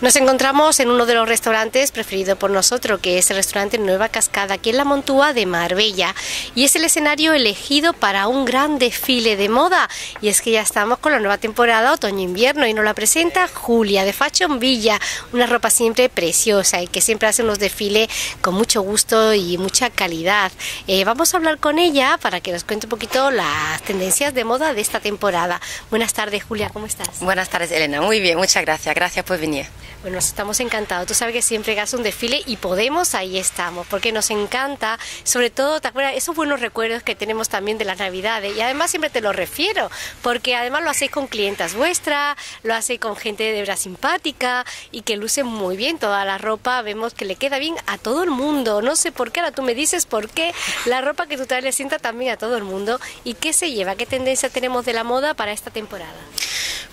Nos encontramos en uno de los restaurantes preferidos por nosotros, que es el restaurante Nueva Cascada, aquí en la Montúa de Marbella. Y es el escenario elegido para un gran desfile de moda. Y es que ya estamos con la nueva temporada otoño-invierno y nos la presenta Julia de Fashion Villa, una ropa siempre preciosa y que siempre hace unos desfiles con mucho gusto y mucha calidad. Eh, vamos a hablar con ella para que nos cuente un poquito las tendencias de moda de esta temporada. Buenas tardes, Julia, ¿cómo estás? Buenas tardes, Elena. Muy bien, muchas gracias. Gracias por venir. Bueno, estamos encantados. Tú sabes que siempre hagas un desfile y podemos, ahí estamos, porque nos encanta, sobre todo, ¿te acuerdas? Esos buenos recuerdos que tenemos también de las Navidades. Y además siempre te lo refiero, porque además lo hacéis con clientas vuestras, lo hacéis con gente de verdad simpática y que luce muy bien toda la ropa. Vemos que le queda bien a todo el mundo. No sé por qué, ahora tú me dices por qué la ropa que tú traes le sienta también a todo el mundo. ¿Y qué se lleva? ¿Qué tendencia tenemos de la moda para esta temporada?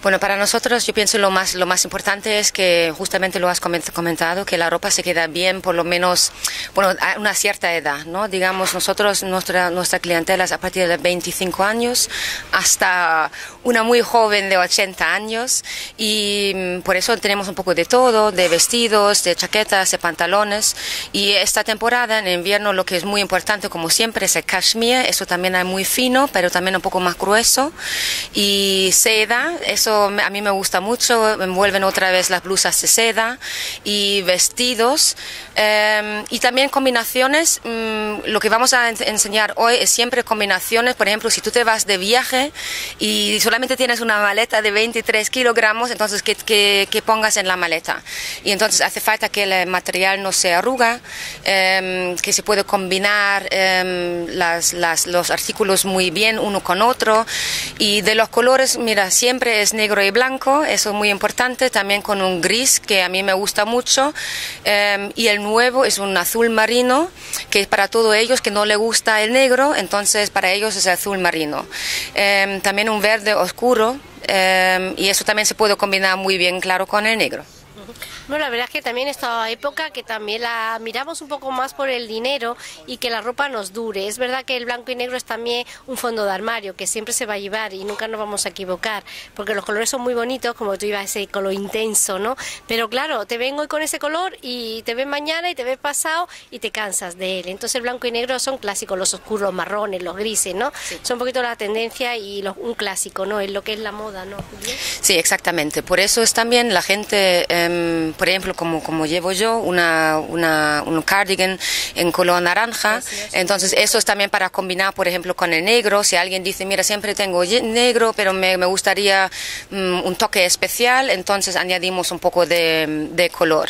Bueno, para nosotros yo pienso lo más, lo más importante es que justamente lo has comentado, que la ropa se queda bien por lo menos, bueno, a una cierta edad, ¿no? Digamos, nosotros, nuestra, nuestra clientela es a partir de 25 años hasta una muy joven de 80 años y mm, por eso tenemos un poco de todo, de vestidos, de chaquetas, de pantalones y esta temporada en invierno lo que es muy importante como siempre es el cashmere, eso también es muy fino pero también un poco más grueso y seda, eso a mí me gusta mucho, envuelven otra vez las blusas de seda y vestidos em, y también combinaciones. Mm, lo que vamos a enseñar hoy es siempre combinaciones, por ejemplo, si tú te vas de viaje y solamente tienes una maleta de 23 kilogramos, entonces que, pongas en la maleta. Y entonces hace falta que el material no se arruga, em, que se puede combinar em, los artículos muy bien uno con otro. Y de los colores, mira, siempre es negro y blanco, eso es muy importante, también con un gris que a mí me gusta mucho, em, y el nuevo es un azul marino, que es para todos ellos que no le gusta el negro, entonces para ellos es azul marino. Em, también un verde oscuro, em, y eso también se puede combinar muy bien, claro, con el negro. Bueno, la verdad es que también esta época que también la miramos un poco más por el dinero y que la ropa nos dure. Es verdad que el blanco y negro es también un fondo de armario que siempre se va a llevar y nunca nos vamos a equivocar, porque los colores son muy bonitos, como tú ibas ese color intenso, ¿no? Pero claro, te ven hoy con ese color y te ven mañana y te ves pasado y te cansas de él. Entonces el blanco y negro son clásicos, los oscuros, los marrones, los grises, ¿no? Son un poquito la tendencia y un clásico, ¿no? Es lo que es la moda, ¿no? Sí, exactamente. Por eso es también la gente... Em, por ejemplo, como, como llevo yo, una, una, un cardigan en color naranja. Entonces, eso es también para combinar, por ejemplo, con el negro. Si alguien dice, mira, siempre tengo negro, pero me, me gustaría mm, un toque especial, entonces añadimos un poco de, de color.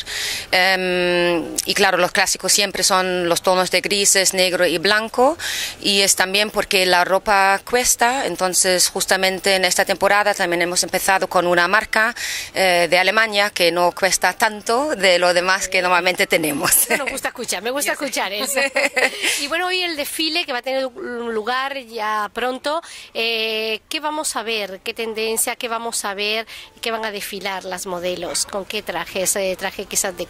Em, y claro, los clásicos siempre son los tonos de grises, negro y blanco. Y es también porque la ropa cuesta, entonces justamente en esta temporada también hemos empezado con una marca eh, de Alemania que no cuesta tanto de lo demás que normalmente tenemos. Me gusta escuchar, me gusta escuchar eso. Y bueno, hoy el desfile que va a tener lugar ya pronto, eh, ¿qué vamos a ver? ¿Qué tendencia? ¿Qué vamos a ver? ¿Qué van a desfilar las modelos? ¿Con qué trajes? Eh, ¿Traje quizás de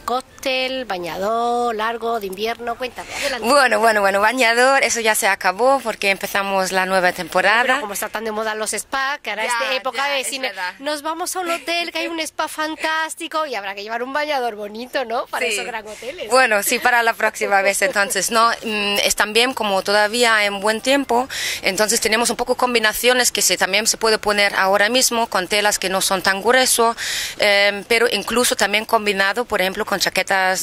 cóctel, bañador, largo, de invierno? Cuéntame, adelante. Bueno, bueno, bueno, bañador, eso ya se acabó porque empezamos la nueva temporada. como está tan de moda los spas, que ahora es época de decir, nos vamos a un hotel que hay un spa fantástico y habrá que llevar un bañador bonito, ¿no? Para esos gran hoteles. Bueno, sí, para la próxima vez entonces, ¿no? Mm, es también como todavía en buen tiempo, entonces tenemos un poco combinaciones que se, también se puede poner ahora mismo con telas que no son tan gruesos, em, pero incluso también combinado, por ejemplo, con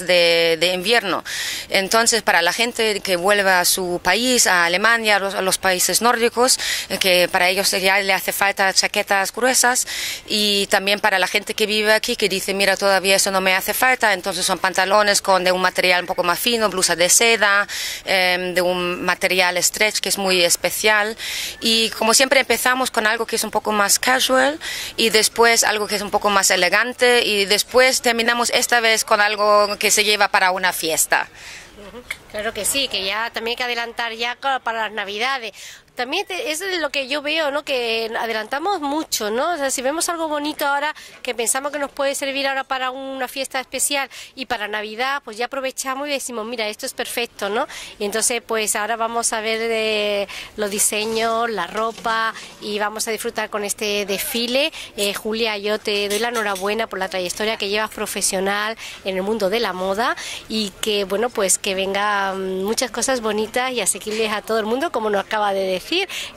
de, invierno. Entonces, para la gente que vuelva a su país, a Alemania, a los, países nórdicos, eh, que para ellos ya le hace falta chaquetas gruesas, y también para la gente que vive aquí, que dice, mira, todavía eso no me hace falta, entonces son pantalones con de un material un poco más fino, blusa de seda, em, de un material stretch que es muy especial y como siempre empezamos con algo que es un poco más casual y después algo que es un poco más elegante y después terminamos esta vez con algo que se lleva para una fiesta. Claro que sí, que ya también hay que adelantar ya para las navidades. También eso es lo que yo veo, ¿no? Que adelantamos mucho, ¿no? O sea, si vemos algo bonito ahora que pensamos que nos puede servir ahora para una fiesta especial y para Navidad, pues ya aprovechamos y decimos, mira, esto es perfecto, ¿no? Y entonces, pues ahora vamos a ver de los diseños, la ropa y vamos a disfrutar con este desfile. Eh, Julia, yo te doy la enhorabuena por la trayectoria que llevas profesional en el mundo de la moda y que, bueno, pues que vengan muchas cosas bonitas y asequibles a todo el mundo, como nos acaba de decir.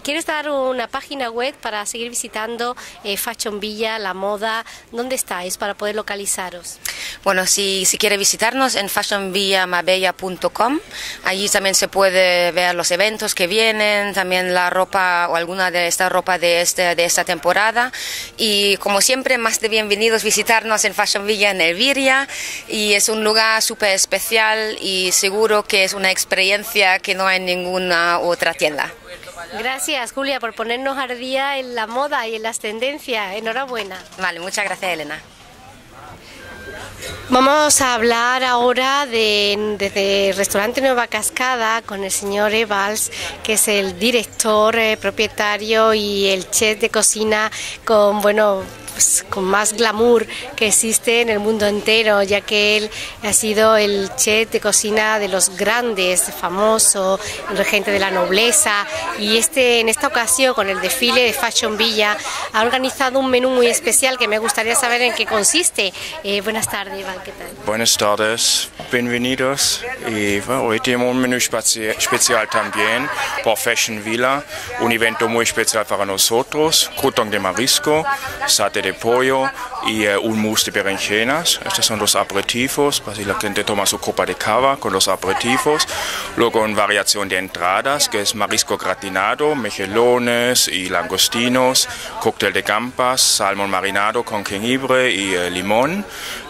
¿Quieres dar una página web para seguir visitando eh, Fashion Villa, la moda? ¿Dónde estáis para poder localizaros? Bueno, si, si quiere visitarnos en fashionvillamabella.com, allí también se puede ver los eventos que vienen, también la ropa o alguna de esta ropa de, este, de esta temporada. Y como siempre, más de bienvenidos visitarnos en Fashion Villa en Elviria. Y es un lugar súper especial y seguro que es una experiencia que no hay en ninguna otra tienda. Gracias, Julia, por ponernos al día en la moda y en las tendencias. Enhorabuena. Vale, muchas gracias, Elena. Vamos a hablar ahora de, desde el restaurante Nueva Cascada con el señor Evals, que es el director, eh, propietario y el chef de cocina con, bueno, pues, con más glamour que existe en el mundo entero, ya que él ha sido el chef de cocina de los grandes, famoso, el regente de la nobleza, y este en esta ocasión con el desfile de Fashion Villa ha organizado un menú muy especial que me gustaría saber en qué consiste. Eh, buenas tardes, Iván, ¿qué tal? Buenas tardes, bienvenidos. Y bueno, hoy tenemos un menú especial también por Fashion Villa, un evento muy especial para nosotros, crutón de marisco, sate de pollo y eh, un mousse de berenjenas. Estos son los aperitivos, así la gente toma su copa de cava con los aperitivos. Luego en variación de entradas, que es marisco gratinado, mechelones y langostinos, cóctel de campas, salmón marinado con jengibre y eh, limón.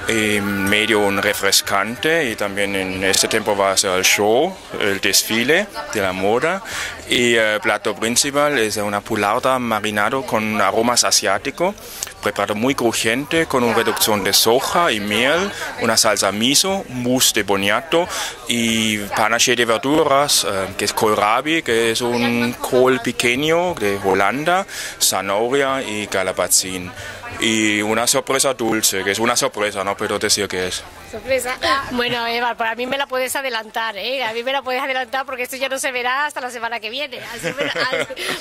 En medio un refrescante y también en este tiempo va a ser el show, el desfile de la moda. Y el plato principal es una pularda marinado con aromas asiáticos preparado muy crujiente con una reducción de soja y miel, una salsa miso, mousse de boniato y panache de verduras, eh, que es kohlrabi, que es un col pequeño de Holanda, zanahoria y calabacín. Y una sorpresa dulce, que es una sorpresa, no puedo decir qué es. Sorpresa. Bueno, Eva, para mí me la puedes adelantar, ¿eh? A mí me la puedes adelantar porque esto ya no se verá hasta la semana que viene.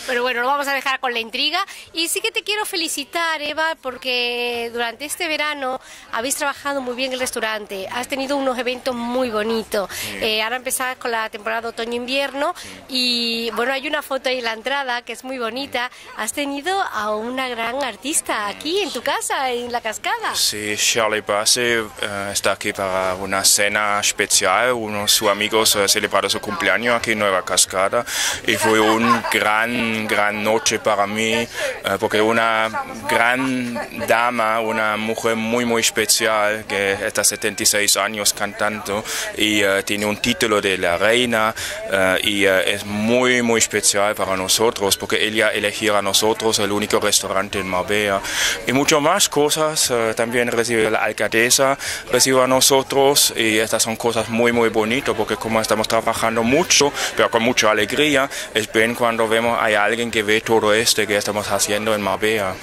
Pero bueno, lo vamos a dejar con la intriga. Y sí que te quiero felicitar, Eva, porque durante este verano habéis trabajado muy bien el restaurante. Has tenido unos eventos muy bonitos. Eh, ahora empezás con la temporada otoño-invierno y bueno, hay una foto ahí en la entrada que es muy bonita. Has tenido a una gran artista aquí en tu casa, en la cascada. Sí, Charlie Basse uh, está aquí para una cena especial. Uno de sus amigos uh, celebraron su cumpleaños aquí en Nueva Cascada y fue una gran, gran noche para mí uh, porque una gran dama, una mujer muy, muy especial que está 76 años cantando y tiene un título de la reina y es muy, muy especial para nosotros porque ella eligió a nosotros el único restaurante en Marbella y mucho más cosas. Uh, también recibe la alcaldesa, recibe a nosotros y estas son cosas muy muy bonitas porque como estamos trabajando mucho, pero con mucha alegría, es bien cuando vemos hay alguien que ve todo esto que estamos haciendo en Marbella.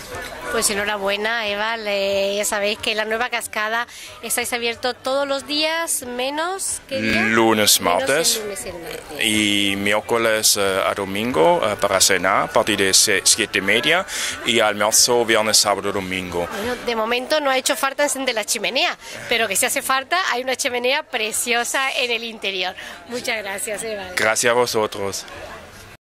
Pues enhorabuena, Eva. Le, ya sabéis que la nueva cascada estáis abierto todos los días, menos que lunes, martes, lunes y, miércoles uh, a domingo uh, para cenar a partir de siete y media y almuerzo viernes, sábado, domingo. Bueno, de momento no ha hecho falta encender la chimenea, pero que si hace falta hay una chimenea preciosa en el interior. Muchas gracias, Eva. Gracias a vosotros.